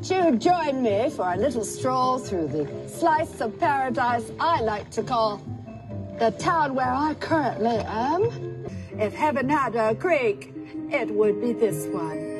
won't you join me for a little stroll through the slice of paradise I like to call the town where I currently am? If heaven had a creek, it would be this one.